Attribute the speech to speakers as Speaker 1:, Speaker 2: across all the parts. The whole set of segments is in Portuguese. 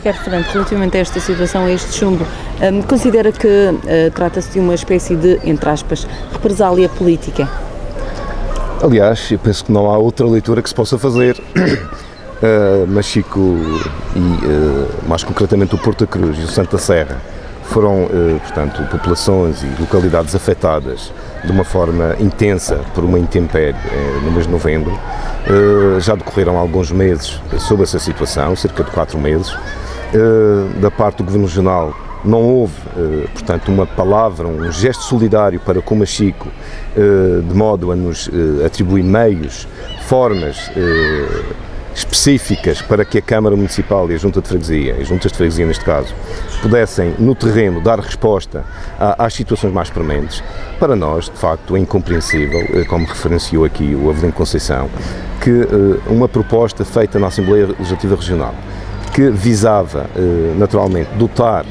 Speaker 1: Ricardo Fernando, relativamente a esta situação, a este chumbo, um, considera que uh, trata-se de uma espécie de, entre aspas, represália política?
Speaker 2: Aliás, eu penso que não há outra leitura que se possa fazer. Uh, Machico e, uh, mais concretamente, o Porto Cruz e o Santa Serra foram, uh, portanto, populações e localidades afetadas de uma forma intensa por uma intempérie no mês de novembro. Já decorreram alguns meses sobre essa situação, cerca de quatro meses. Da parte do Governo Regional não houve, portanto, uma palavra, um gesto solidário para com Machico, de modo a nos atribuir meios, formas específicas para que a Câmara Municipal e a Junta de Freguesia, as Juntas de Freguesia neste caso, pudessem no terreno dar resposta às situações mais prementes, para nós, de facto, é incompreensível, eh, como referenciou aqui o Avelino Conceição, que eh, uma proposta feita na Assembleia Legislativa Regional, que visava, eh, naturalmente, dotar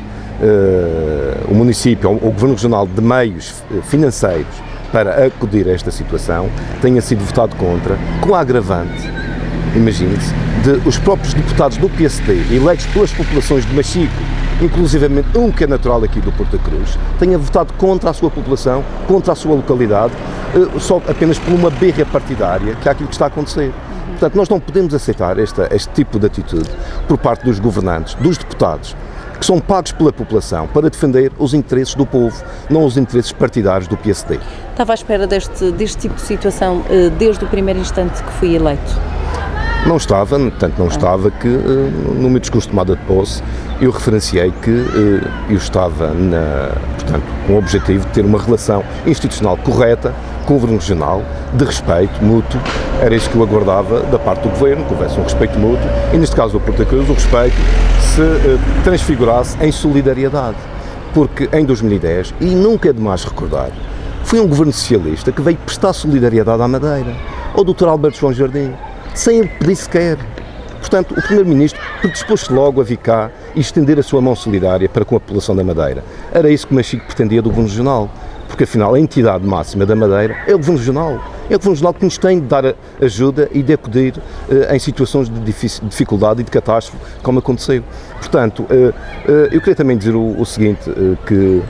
Speaker 2: o município, o Governo Regional de meios financeiros para acudir a esta situação, tenha sido votado contra, com a agravante imagine-se, de os próprios deputados do PSD, eleitos pelas populações de Machico, inclusivamente um que é natural aqui do Porto Cruz, tenha votado contra a sua população, contra a sua localidade, eh, só apenas por uma berra partidária, que é aquilo que está a acontecer. Portanto, nós não podemos aceitar esta, este tipo de atitude por parte dos governantes, dos deputados, que são pagos pela população para defender os interesses do povo, não os interesses partidários do PSD.
Speaker 1: Estava à espera deste, deste tipo de situação eh, desde o primeiro instante que fui eleito?
Speaker 2: Não estava, tanto não estava que eh, no meu discurso de tomada de posse eu referenciei que eh, eu estava na, portanto, com o objetivo de ter uma relação institucional correta Governo Regional, de respeito mútuo, era isso que eu aguardava da parte do Governo, que houvesse um respeito mútuo e neste caso do Porto Cruz o respeito se eh, transfigurasse em solidariedade. Porque em 2010, e nunca é demais recordar, foi um Governo Socialista que veio prestar solidariedade à Madeira, ao Dr. Alberto João Jardim, sem ele pedir sequer. Portanto, o Primeiro-Ministro predispôs-se logo a vir cá e estender a sua mão solidária para com a população da Madeira. Era isso que Machico pretendia do Governo Regional, porque afinal a entidade máxima da Madeira é o Governo Regional. É o Governo Regional que nos tem de dar ajuda e de acudir eh, em situações de dificuldade e de catástrofe, como aconteceu. Portanto, eh, eh, eu queria também dizer o, o seguinte, que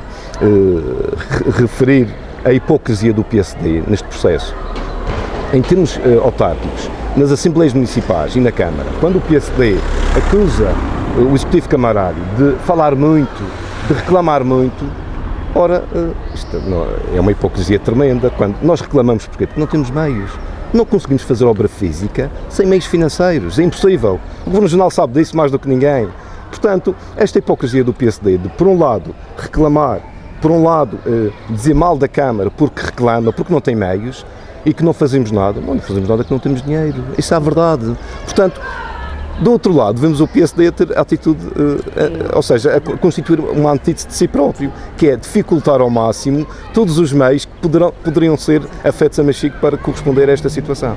Speaker 2: referir a hipocrisia do PSD neste processo. Em termos autárquicos, nas Assembleias Municipais e na Câmara, quando o PSD acusa o Executivo Camarário de falar muito, de reclamar muito, ora, eh, isto é uma hipocrisia tremenda. Quando nós reclamamos porquê? Porque não temos meios. Não conseguimos fazer obra física sem meios financeiros. É impossível. O Governo Regional sabe disso mais do que ninguém. Portanto, esta hipocrisia do PSD de, por um lado, reclamar, por um lado, eh, dizer mal da Câmara porque reclama, porque não tem meios, e que não fazemos nada. Não fazemos nada que não temos dinheiro. Isso é a verdade. Portanto, do outro lado, vemos o PSD a ter atitude, uh, ou seja, a constituir uma antítese de si próprio, que é dificultar ao máximo todos os meios que poderão, poderiam ser afetos a Machico para corresponder a esta situação.